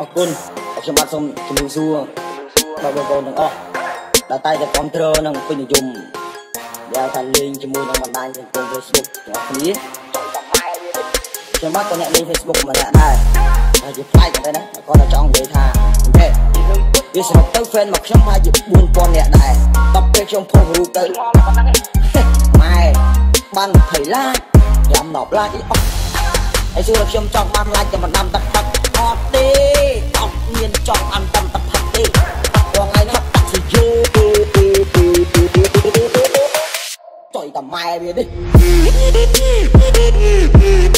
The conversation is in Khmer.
អរគុណខ្ញុំបាទសូមជំរាបសួរដល់បងប្អូនទាំងអស់ដែលតែតែគ្រប់គ្រងនិងពេញនិយមដែលថាលេងជាមួយនឹងបណ្ដាញសង្គម Facebook ទាំងអស់គ្នាខ្ញុំបាទក៏អ្នកលេង Facebook ម្នាក់ដែរហើយជាផ្លែកតែណាគាត់តែចង់និយាយថាអញ្ចឹងវាសរុបទៅ fan មកខ្ញុំប្រហែលជា4000នាក់ដែរតបពេលខ្ញុំផុសរូបទៅម៉ែបាន20ឡាយ៉ាំ10ឡាអីអស់ ហើយសួរខ្ញុំចង់បានឡាយតែមិនដាំទឹកទឹកអត់ទេអត់មានចង់អានតាមទឹកផឹកទេព្រោះថ្ងៃនេះតាក់ស៊ីយូចុយតាម៉ែវានេះម៉ែបាច់បាច់